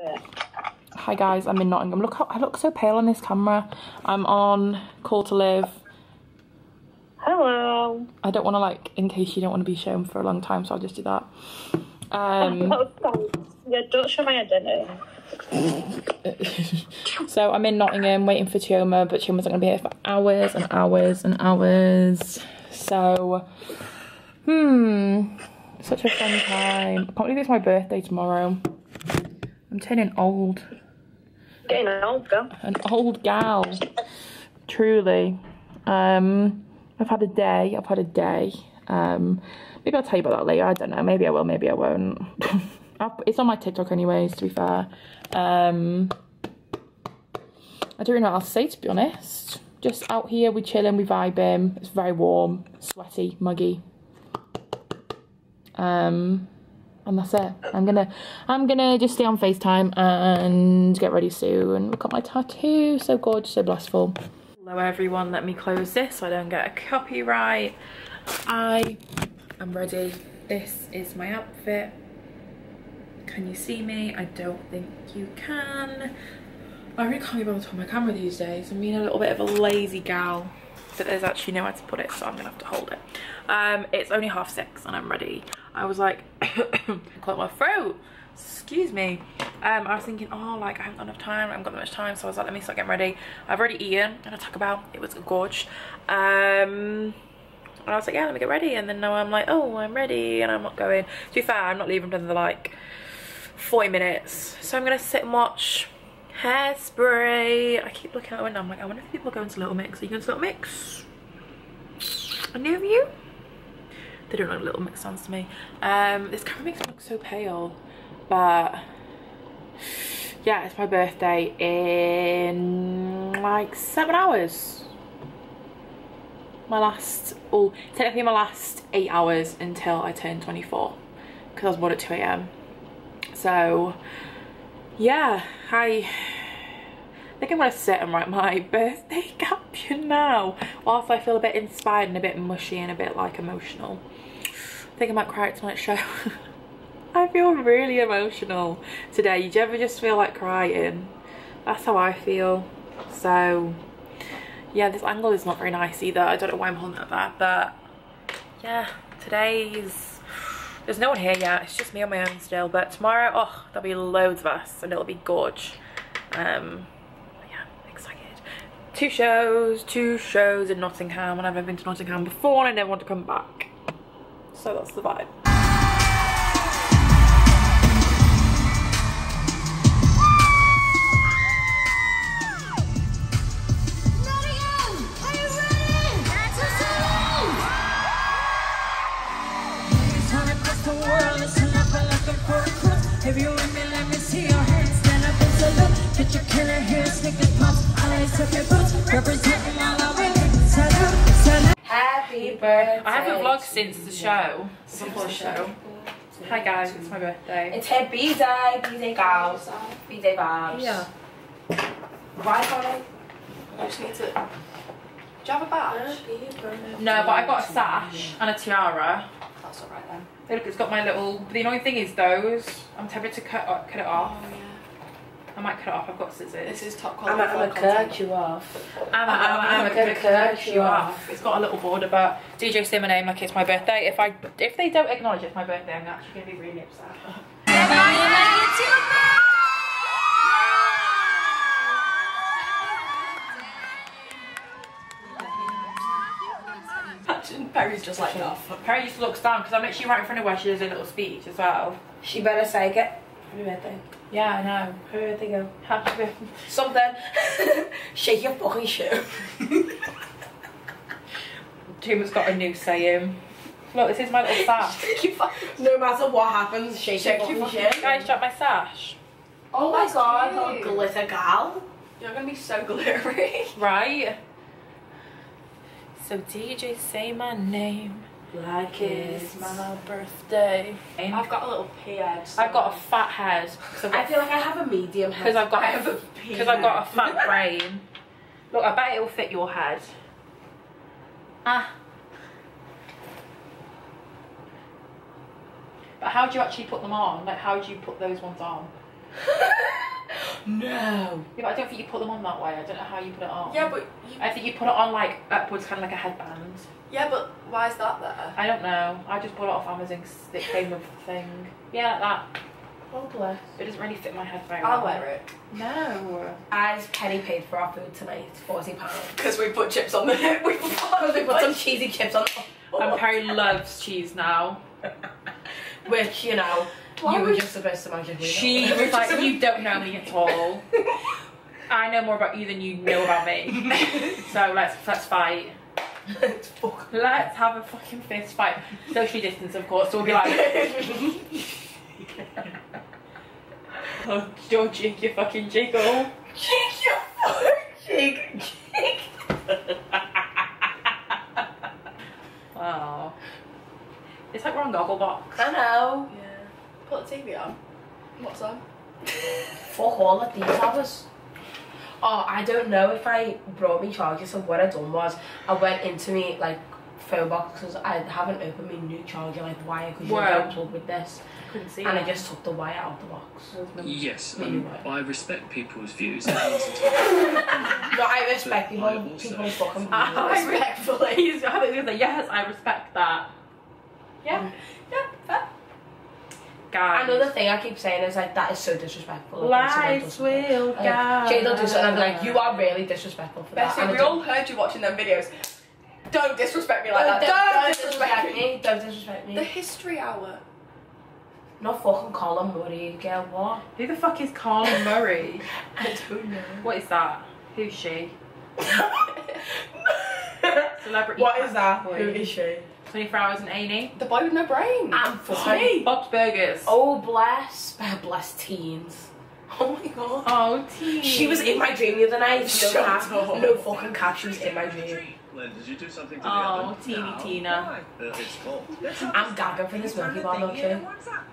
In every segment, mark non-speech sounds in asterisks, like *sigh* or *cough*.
Hi guys, I'm in Nottingham. Look how I look so pale on this camera. I'm on Call to Live. Hello. I don't want to like, in case you don't want to be shown for a long time, so I'll just do that. Um, *laughs* yeah, don't show my identity. *laughs* so I'm in Nottingham waiting for Chioma, but Chioma's not going to be here for hours and hours and hours. So, hmm, such a fun time. I can't believe it's my birthday tomorrow. I'm turning old. Getting old, girl. An old gal. Truly. Um, I've had a day. I've had a day. Um, maybe I'll tell you about that later. I don't know. Maybe I will. Maybe I won't. *laughs* it's on my TikTok anyways, to be fair. Um, I don't really know what else to say, to be honest. Just out here, we're chilling, we vibing. It's very warm, sweaty, muggy. Um, and that's it. I'm gonna, I'm gonna just stay on FaceTime and get ready soon. Look at my tattoo, so gorgeous, so blissful. Hello everyone, let me close this so I don't get a copyright. I am ready. This is my outfit. Can you see me? I don't think you can. I really can't be bothered to hold my camera these days. I'm being a little bit of a lazy gal. But there's actually nowhere to put it, so I'm gonna have to hold it. Um, it's only half six and I'm ready. I was like, *coughs* caught my throat. Excuse me. Um, I was thinking, oh, like I haven't got enough time. I haven't got that much time, so I was like, let me start getting ready. I've already eaten and I talk about it was gorge. Um, and I was like, yeah, let me get ready. And then now I'm like, oh, I'm ready, and I'm not going. To be fair, I'm not leaving until like 40 minutes. So I'm gonna sit and watch Hairspray. I keep looking at the window. I'm like, I wonder if people are going to Little Mix. Are you going to Little Mix? Any of you? They don't look Little Mix sounds to me. Um, this camera makes me look so pale. But yeah, it's my birthday in like seven hours. My last, oh, technically my last eight hours until I turn 24 because I was born at 2 a.m. So yeah, I think I'm gonna sit and write my *laughs* birthday caption now whilst I feel a bit inspired and a bit mushy and a bit like emotional. I think I might cry at tonight's show. *laughs* I feel really emotional today. Do you ever just feel like crying? That's how I feel. So yeah, this angle is not very nice either. I don't know why I'm holding it like that, but yeah, today's there's no one here yet. It's just me on my own still. But tomorrow, oh, there'll be loads of us and it'll be gorge. Um, yeah, excited. Two shows, two shows in Nottingham, and I've never been to Nottingham before, and I never want to come back. So that's the vibe. Happy birthday. I haven't vlogged since the show. Before the show. Hi guys, it's my birthday. It's her B-Day, B-Day gals, B-Day vibes. Yeah. Why can't I? I just need to... Do you have a badge? No, but I got a sash and a tiara. That's alright then. Look, it's got my little... The annoying thing is those. I'm tempted to cut, uh, cut it off. I might cut it off. I've got scissors. This is top I'm, quality. I'm gonna cut you off. I'm, I'm, I'm, I'm gonna cut you off. It's got a little border, but DJ say my name like it's my birthday. If I if they don't acknowledge it's my birthday, I'm actually gonna be really upset. *laughs* Imagine Perrie's just like off. Perrie just looks down because I'm actually right in front of where she does a little speech as well. She better say get happy birthday. Yeah, I know. Happy birthday, girl. Happy birthday. Something. *laughs* Shake your fucking shoe. *laughs* Tuma's got a new saying. Look, this is my little sash. *laughs* no matter what happens, shake, Shake your your fucking fucking shit. Guys, drop my sash. Oh my That's god, cute. little glitter gal. You're gonna be so glittery. Right? So DJ, say my name. Like It's my birthday. I've got a little pea head. so- I've got a fat head because I feel like I have a medium head. because I've got I have a because I've got a fat *laughs* brain. Look, I bet it will fit your head. Ah. But how do you actually put them on? Like, how do you put those ones on? *laughs* No. Yeah, but I don't think you put them on that way. I don't know how you put it on. Yeah, but you, I think you put it on like upwards, kind of like a headband. yeah, but why is that there? I don't know. I just bought it off Amazon 'cause it came with the thing. Yeah, like that. Oh bless. It doesn't really fit my head very I'll well. wear it. No. As Penny paid for our food tonight, forty pounds. Because we put chips on the *laughs* we put, *laughs* we put some *laughs* cheesy chips on, And Perrie loves cheese now. which you know Why you were just supposed to imagine. we She was *laughs* like, you don't know me at all. I know more about you than you know about me. *laughs* So let's let's fight. It's fuck. Let's have a fucking fist fight. Socially distance, of course. So we'll be like, *laughs* oh, don't jig your fucking jiggle. Oh. Cheek your fuck. Cheek. Cheek. Oh, it's like we're on Gogglebox. I know. Yeah. Put the TV on. What's on? Fuck all of these others. Oh, I don't know if I brought me charger. So what I done was I went into me like phone box because I haven't opened my new charger like wire because you Wow. don't plug with this, Couldn't see and I just took the wire out of the box. Yes, um. I respect people's views. and listen to them. No, I respect people. I also- People's fucking *laughs* I views. respectfully. I was gonna say yes. I respect that. Yeah, Yeah, fair. Guys. Another thing I keep saying is like that is so disrespectful. like, when Lights will Like, guide. Jade will do something and I'm like, you are really disrespectful for that. Bessie, And we all heard you watching them videos. Don't disrespect me like Don't, that. don't, Don't, disrespect disrespect me. me. Don't disrespect me. The history hour. Not fucking Colin Murray, girl. What? Who the fuck is Carly Murray? *laughs* I don't know. what is that? Who's she? *laughs* Celebrity. what is that? Who is she? 24 hours in A&E. The boy with no brain. I'm It's fucking- me. Bob's Burgers. Oh, bless. Oh, bless teens. Oh my god. Oh, tea. She was in my dream the other night. No Shut up. No fucking cap. She was in my dream. Lynn, did you do something to the Oh, oven? teeny No. Tina. Uh, it's cold. I'm gagging for this Milky Bar milkshake.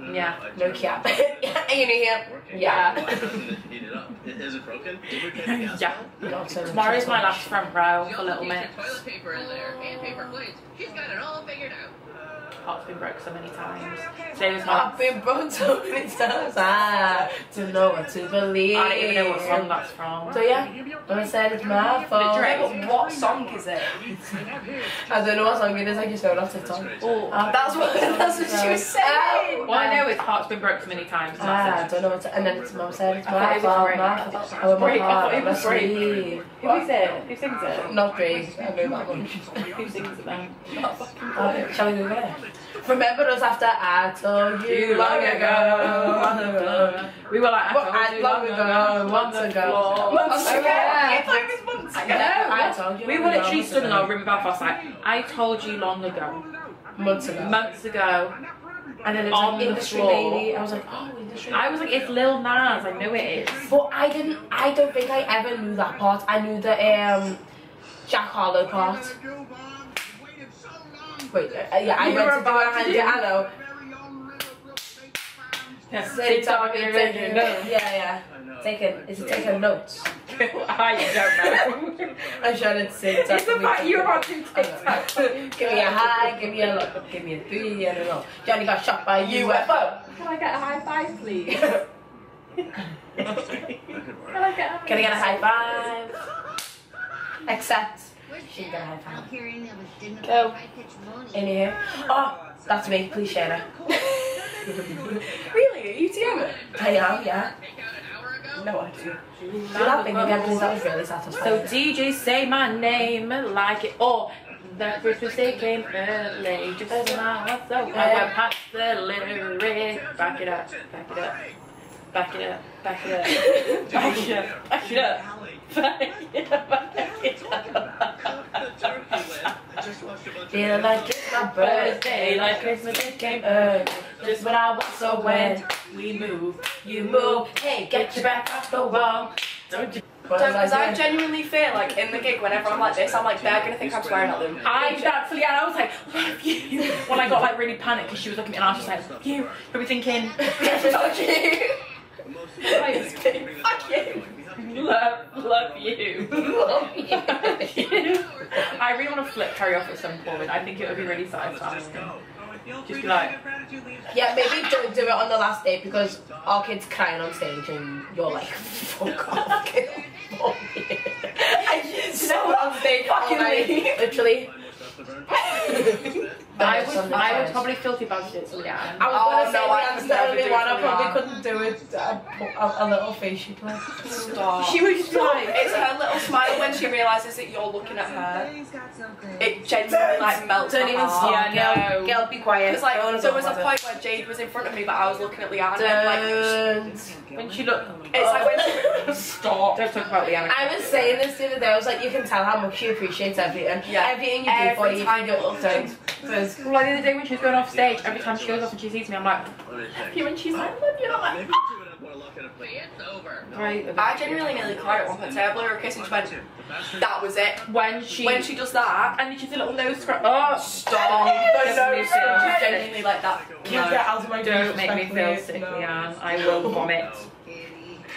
Mm, Yeah, I No turned cap. it *laughs* yeah, you know here. Working. Yeah. Why doesn't it heat it up? I- Is it broken? Lubricate the *laughs* gas Yeah. valve? Not so much. Tomorrow's my last front row She for also Little keeps her Mix. toilet paper in there and paper plates. She's got it all figured out. Heart's been broke so many times. Today was my I've been broke so many times. I don't know what to believe. I don't even know what song that's from. So yeah, I said it's my fault. Drake? But what song is it? I don't know what song it is. I just know it off TikTok. Oh, Uh, That's what *laughs* that's what she was saying. all I know is Heart's been broke so many times. and Ah, I don't know what to, and then it's mom said it's my fault, my I fault. it I was want my Drake. I thought heart, it was my Drake. sleeve. Who is it? Who sings it? Not Drake, I know that one. Who sings it then? Uh, shall we Google it? Remember us after I told you long ago. Long ago. We were like, I Well, told I- you long ago, months on ago. Months Oh, ago. yeah. Thought months ago. No, I told you We were literally stood in our room in Belfast like, I told you long ago, Months ago. months ago. And then it was on like the industry floor. lady. I was like, oh, industry I was like, it's Lil Nas, I know it is. But I didn't. I don't think I ever knew that part. I knew the um, Jack Harlow part. Wait, uh, yeah, I You went to do about it. to I do- did. I know. Yes, Say Sing Song in taking Attention. Yeah, yeah. I know. Taking. Is it taking notes? *laughs* I don't know. *laughs* I shouldn't say It's the you were about to *laughs* Give me a high, give me a low, give me a three, I don't know. Johnny got shot by a UFO. Can I get a high five, please? That could work. Can I get a Can I get a high five? Except she got a high five. Hearing of a dignified Go. In here. Oh, that's me. Please share it. *laughs* Really? Are you TM I am, yeah. Take out an hour ago? No idea. Do that thing again, please. That was really So. DJ say my name like it or the Christmas day came early just when I was so I went past the lyric back it up back it up back it up back it up *laughs* back it up back it up *laughs* back it up back it up Turkey, Lynn. I just watched a bunch of Feel like it's my birthday, like Christmas it came early. Just when I was so when we move you move. Hey, get your back off the wall. don't you Because I genuinely feel like in the gig, whenever I'm like this, I'm like, they're gonna think I'm swearing at them. I actually, and I was like, love you. When I got like really panicked because she was looking at me and I was just like, you. Probably thinking, Fuck you. Most of Like, Fuck you. *laughs* love, love you. Love you. I really want to flip Harry off at some point. I think it would be really satisfying. Just be like, Yeah, maybe don't do it on the last day because our kid's crying on stage and you're like, fuck off, get off me. *laughs* And she's so on stage Fucking night, leave. literally. *laughs* *laughs* I would, I would probably filthy budget it to Leigh-Anne. I was Oh, gonna say no, I Leigh-Anne's the never only one. I probably Leigh-Anne. couldn't do it. Uh, a, a, a little face she played. Stop. She was just like, It's her little smile when she realises that you're looking at her. It genuinely like melts Don't even heart. stop. Yeah, Girl, no. girl, be quiet. Because like Don't there was a bother. point where Jade was in front of me, but I was looking at Leigh-Anne and like Don't. when she looked, oh it's like when she *laughs* stop. don't talk about Leigh-Anne. I was saying this the other day. I was like, you can tell how much she appreciates everything. Yeah. Everything you do for you. Every you. time you you do look things. Because Well, the other day when she was going off stage, every time she goes off and she sees me, I'm like, You and she's like, look, you're like, Maybe she would have more luck at a play. It's over. right. I genuinely nearly cried at one point. So I blew her a kiss and she went, that was it. when she, When she does that, and then she's a little nose scratch. Oh, stop. Don't No, make me she's feel sick. genuinely like that. Kids get out of my Don't make me feel respectfully. sick, No. Leigh-Anne. I will vomit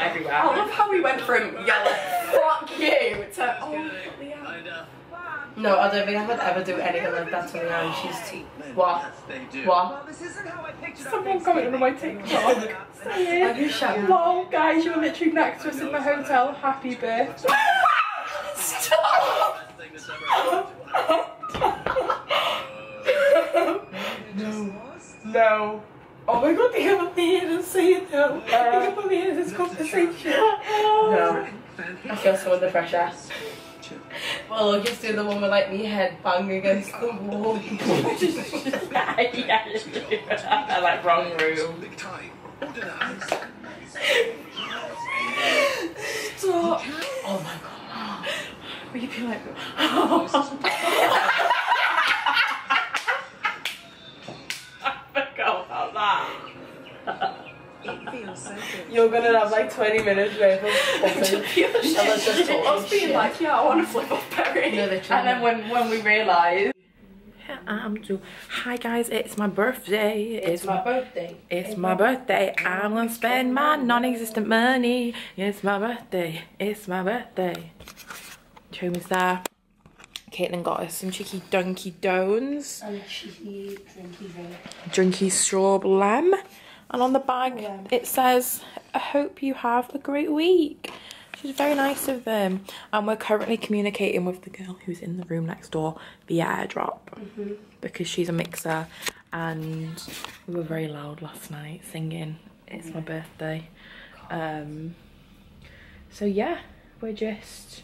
everywhere. I love how we went from yelling, *laughs* fuck you, to, oh, Leigh-Anne. Find out. No, I don't think I would ever do anything like that to Leigh-Anne. She's what? They do. What? Well this isn't how I picture the thing. Someone commented on my TikTok *laughs* saying, lol, guys, you're literally next to us in the hotel. Happy birthday. Stop. Best thing that's ever happened to us. No. Oh my god, they haven't been here to say it now. They haven't been here this conversation. No. I feel so under pressure. Well, just do the one with like me head bang against the wall. *laughs* *laughs* yeah, like wrong room. Big time. Stop. Oh my god. *laughs* Will you be like, I forgot about that. You're gonna have like 20 minutes worth of footage. The. I was just talking Us *laughs* being like, yeah, I want to flip off Perrie. No. And then when, when we realise. I'm too. Hi guys, it's my birthday. It's, my birthday. It's my birthday. I'm gonna spend my non-existent money. It's my birthday. It's my birthday. Chomi's there. Caitlin got us some cheeky donkey dones. And cheesy, drinky drink. Drinky straw lamb. And on the bag it says, I hope you have a great week. She's very nice of them. And we're currently communicating with the girl who's in the room next door via airdrop. Mm-hmm. Because she's a mixer and we were very loud last night singing It's my birthday. Um, so yeah, we're just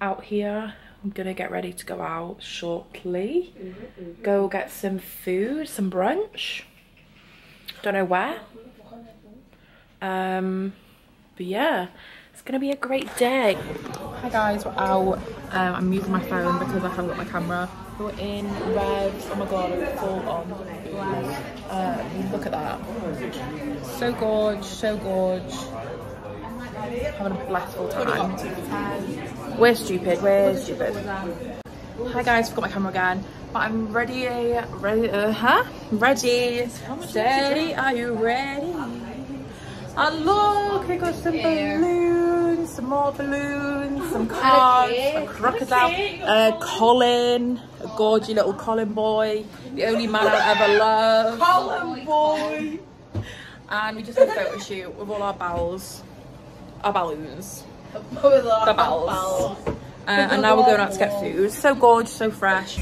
out here. I'm gonna get ready to go out shortly. Mm-hmm, mm-hmm. Go get some food, some brunch. Don't know where. Um, but yeah, it's gonna be a great day. Hi guys, we're out. Um, I'm using my phone because I haven't got my camera. We're in Revs. Oh my god, full on. Um, look at that. So gorge, so gorge. Having a blissful time. We're stupid, we're stupid. Hi guys, forgot my camera again. But I'm ready, ready, uh, huh? Ready. Steady, are you ready? And look, I got some balloons, some more balloons, some cards, a crocodile, uh, Colin, a gorgy little Colin boy, the only man I'll ever loved. Colin boy! And we just had a photo shoot with all our bells, our balloons, *laughs* the bells. Uh, and now we're going out to get food. So gorgeous, so fresh.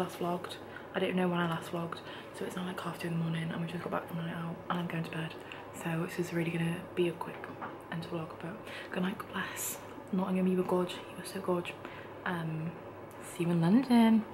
Last vlogged. I don't know when I last vlogged. So it's now like half two in the morning and we just got back from night out and I'm going to bed. So this is really gonna be a quick end to vlog but good night, God bless. Nottingham, you were gorge. You were so gorge. Um, see you in London.